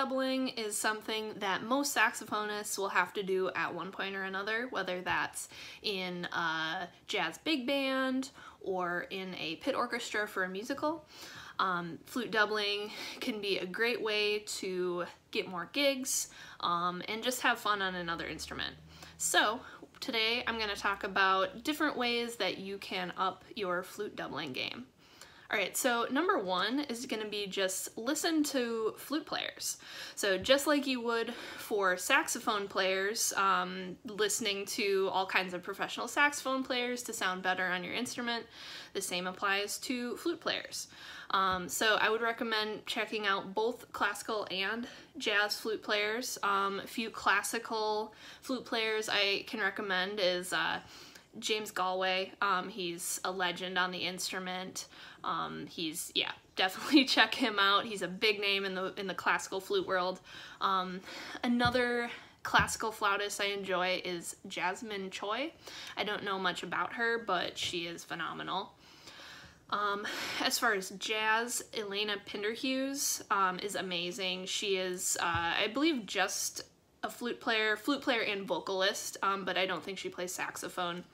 doubling is something that most saxophonists will have to do at one point or another, whether that's in a jazz big band or in a pit orchestra for a musical. Um, flute doubling can be a great way to get more gigs um, and just have fun on another instrument. So today I'm going to talk about different ways that you can up your flute doubling game. All right, so number one is gonna be just listen to flute players. So just like you would for saxophone players, um, listening to all kinds of professional saxophone players to sound better on your instrument, the same applies to flute players. Um, so I would recommend checking out both classical and jazz flute players. Um, a few classical flute players I can recommend is uh, James Galway. Um, he's a legend on the instrument. Um, he's yeah, definitely check him out. He's a big name in the in the classical flute world. Um, another classical flautist I enjoy is Jasmine Choi. I don't know much about her, but she is phenomenal. Um, as far as jazz, Elena Pinderhughes um, is amazing. She is, uh, I believe, just a flute player, flute player and vocalist, um, but I don't think she plays saxophone.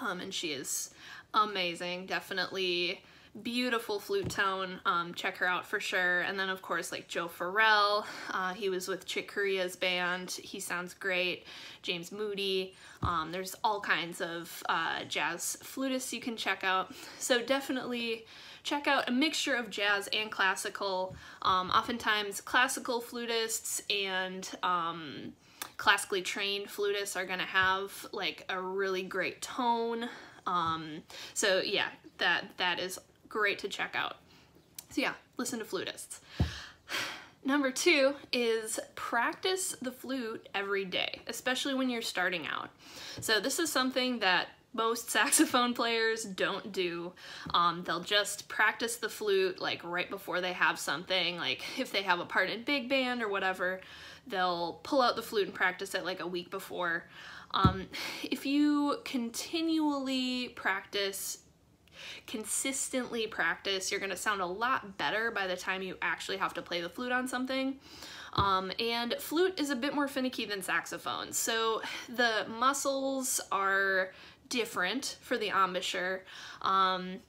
Um, and she is amazing, definitely beautiful flute tone. Um, check her out for sure. And then of course like Joe Farrell, uh, he was with Chick Corea's band. He sounds great. James Moody. Um, there's all kinds of uh, jazz flutists you can check out. So definitely check out a mixture of jazz and classical. Um, oftentimes classical flutists and um, classically trained flutists are gonna have like a really great tone. Um, so yeah, that that is great to check out. So yeah, listen to flutists. Number two is practice the flute every day, especially when you're starting out. So this is something that most saxophone players don't do. Um, they'll just practice the flute like right before they have something, like if they have a part in big band or whatever, they'll pull out the flute and practice it like a week before. Um, if you continually practice consistently practice, you're gonna sound a lot better by the time you actually have to play the flute on something. Um, and flute is a bit more finicky than saxophone. So the muscles are different for the embouchure. Um,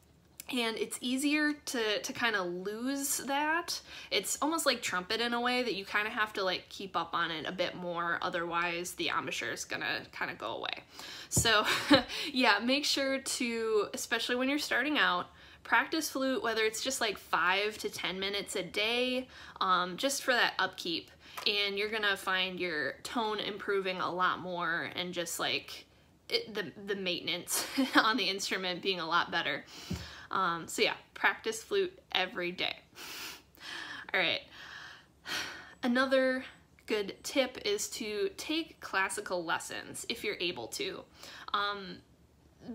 and it's easier to, to kind of lose that. It's almost like trumpet in a way that you kind of have to like keep up on it a bit more, otherwise the embouchure is gonna kind of go away. So yeah, make sure to, especially when you're starting out, practice flute, whether it's just like five to 10 minutes a day, um, just for that upkeep. And you're gonna find your tone improving a lot more and just like it, the, the maintenance on the instrument being a lot better. Um, so yeah, practice flute every day. All right. Another good tip is to take classical lessons if you're able to. Um,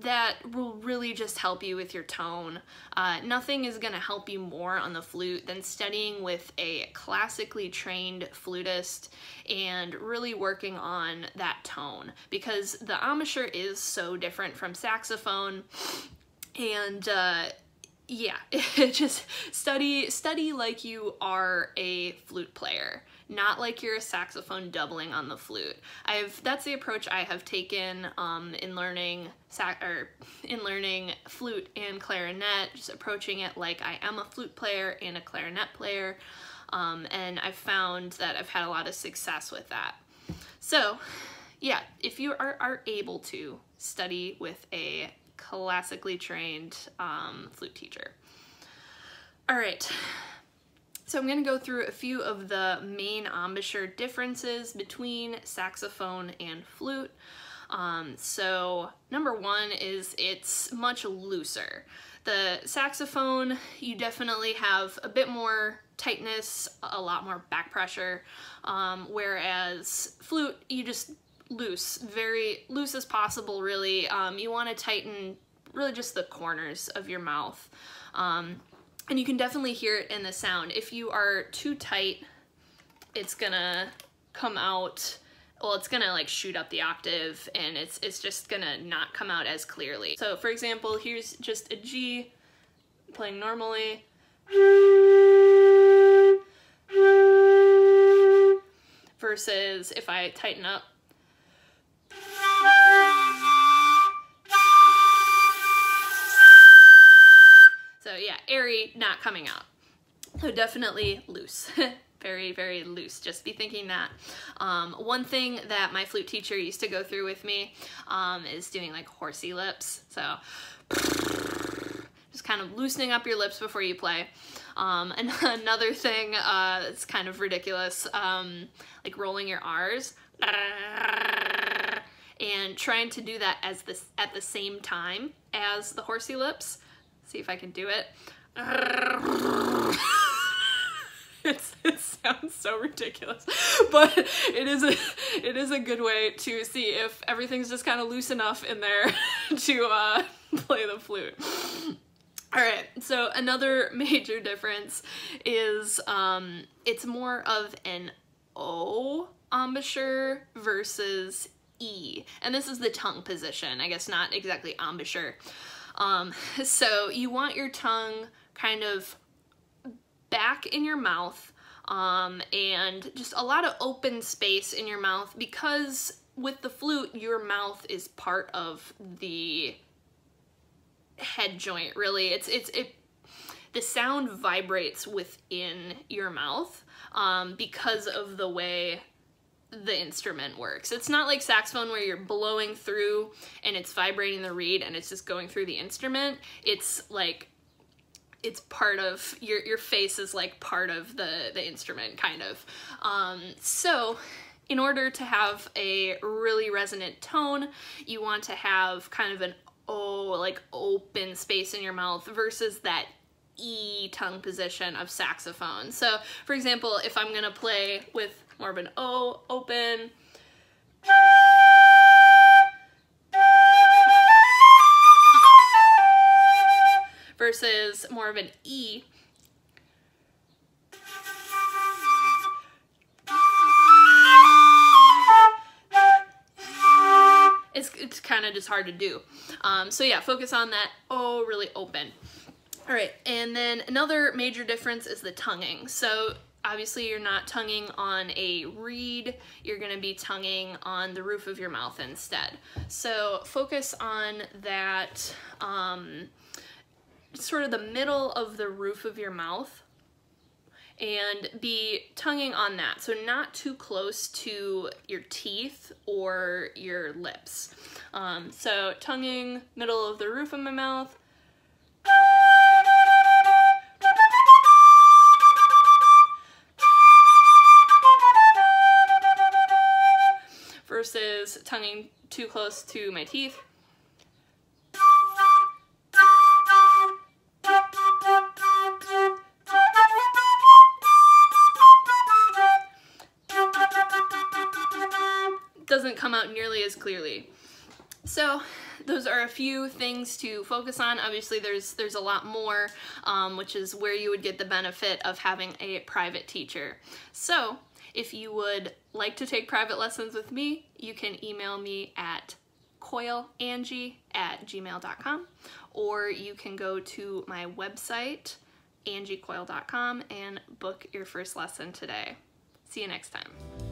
that will really just help you with your tone. Uh, nothing is going to help you more on the flute than studying with a classically trained flutist and really working on that tone because the embouchure is so different from saxophone and uh, yeah, just study study like you are a flute player, not like you're a saxophone doubling on the flute. I've that's the approach I have taken um, in learning sac or in learning flute and clarinet, just approaching it like I am a flute player and a clarinet player, um, and I've found that I've had a lot of success with that. So, yeah, if you are, are able to study with a classically trained um, flute teacher. All right, so I'm gonna go through a few of the main embouchure differences between saxophone and flute. Um, so number one is it's much looser. The saxophone, you definitely have a bit more tightness, a lot more back pressure, um, whereas flute, you just loose, very loose as possible really. Um, you want to tighten really just the corners of your mouth. Um, and you can definitely hear it in the sound. If you are too tight, it's gonna come out, well, it's gonna like shoot up the octave and it's, it's just gonna not come out as clearly. So for example, here's just a G playing normally. versus if I tighten up. Airy, not coming out. So definitely loose. very, very loose. Just be thinking that. Um, one thing that my flute teacher used to go through with me um, is doing like horsey lips. So just kind of loosening up your lips before you play. Um, and another thing uh, that's kind of ridiculous, um, like rolling your R's and trying to do that as this at the same time as the horsey lips. See if I can do it. It's, it sounds so ridiculous, but it is a it is a good way to see if everything's just kind of loose enough in there to uh, play the flute. All right, so another major difference is um, it's more of an O embouchure versus E, and this is the tongue position. I guess not exactly embouchure. Um, so you want your tongue kind of back in your mouth um, and just a lot of open space in your mouth because with the flute, your mouth is part of the head joint, really. It's, it's, it, the sound vibrates within your mouth um, because of the way the instrument works. It's not like saxophone where you're blowing through and it's vibrating the reed and it's just going through the instrument. It's like it's part of your your face is like part of the the instrument kind of um, so in order to have a really resonant tone you want to have kind of an oh like open space in your mouth versus that E tongue position of saxophone. So for example, if I'm gonna play with more of an O open, versus more of an E. It's, it's kind of just hard to do. Um, so yeah, focus on that O really open. All right, and then another major difference is the tonguing. So obviously you're not tonguing on a reed, you're gonna be tonguing on the roof of your mouth instead. So focus on that um, sort of the middle of the roof of your mouth and be tonguing on that. So not too close to your teeth or your lips. Um, so tonguing middle of the roof of my mouth. Versus tonguing too close to my teeth. doesn't come out nearly as clearly. So those are a few things to focus on. Obviously there's there's a lot more, um, which is where you would get the benefit of having a private teacher. So if you would like to take private lessons with me, you can email me at coyleangie at gmail.com or you can go to my website angiecoyle.com and book your first lesson today. See you next time.